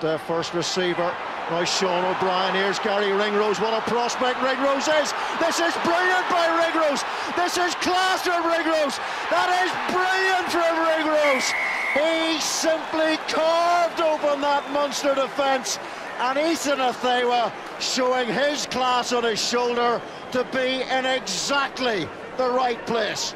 Their first receiver. Now Sean O'Brien, here's Garry Ringrose, what a prospect Ringrose is! This is brilliant by Ringrose! This is class from Ringrose! That is brilliant from Ringrose! He simply carved open that Munster defence and Isa Nacewa showing his class on his shoulder to be in exactly the right place.